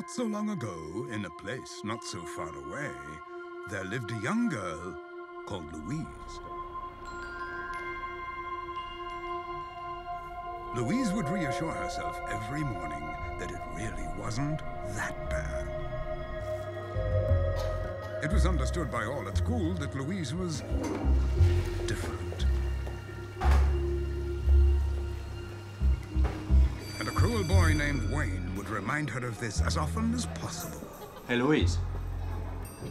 Not so long ago, in a place not so far away, there lived a young girl called Louise. Louise would reassure herself every morning that it really wasn't that bad. It was understood by all at school that Louise was different. Boy named Wayne would remind her of this as often as possible. Hey, Louise.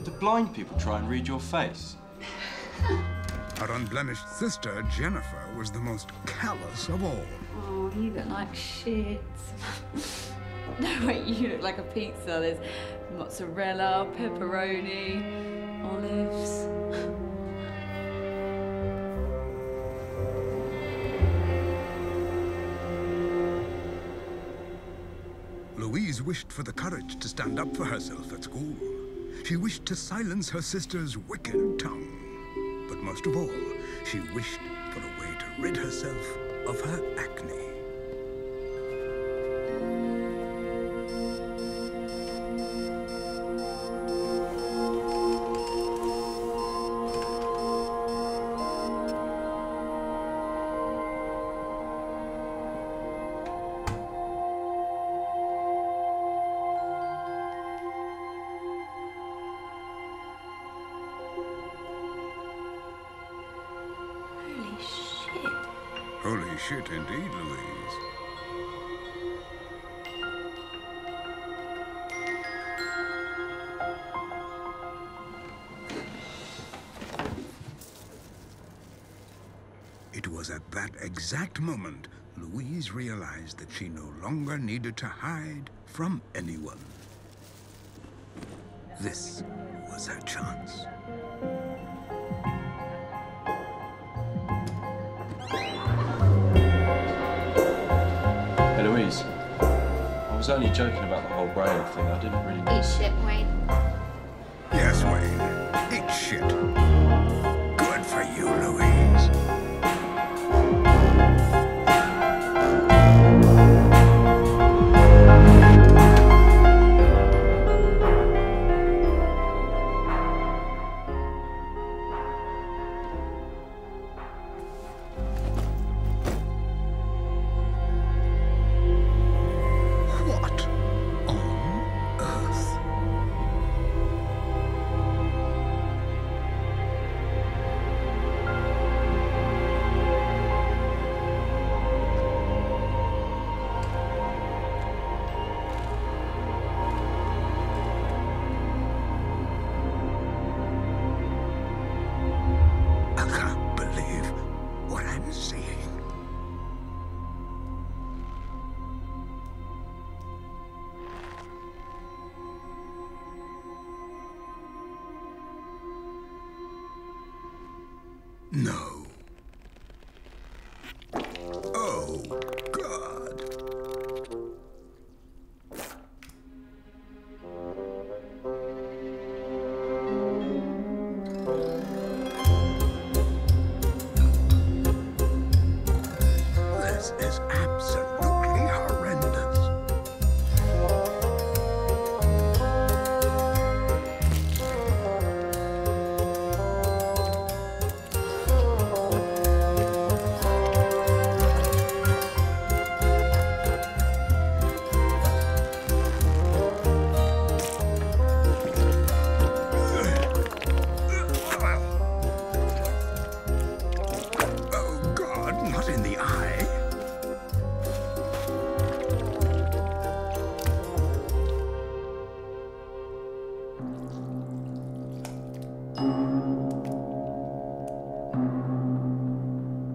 Do blind people try and read your face? Her unblemished sister, Jennifer, was the most callous of all. Oh, you look like shit. no, wait, you look like a pizza. There's mozzarella, pepperoni, olives. Louise wished for the courage to stand up for herself at school. She wished to silence her sister's wicked tongue. But most of all, she wished for a way to rid herself of her acne. Shit indeed, Louise. It was at that exact moment Louise realized that she no longer needed to hide from anyone. This was her chance. Hey, I was only joking about the whole braille thing. I didn't really mean... Eat shit, Wayne. Yes, Wayne. Eat shit. No. Oh, God. This is absolutely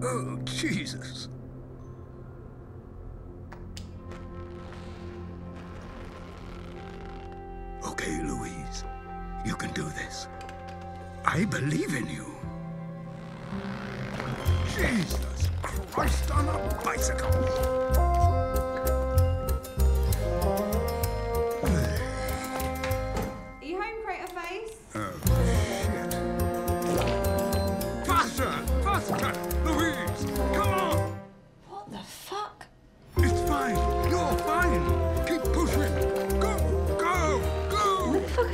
Oh, Jesus. Okay, Louise. You can do this. I believe in you. Jesus Christ on a bicycle.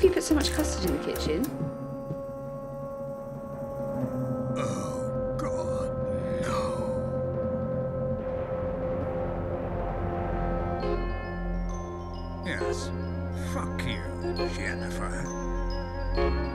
have you put so much custard in the kitchen? Oh, God, no. Yes. Fuck you, Jennifer.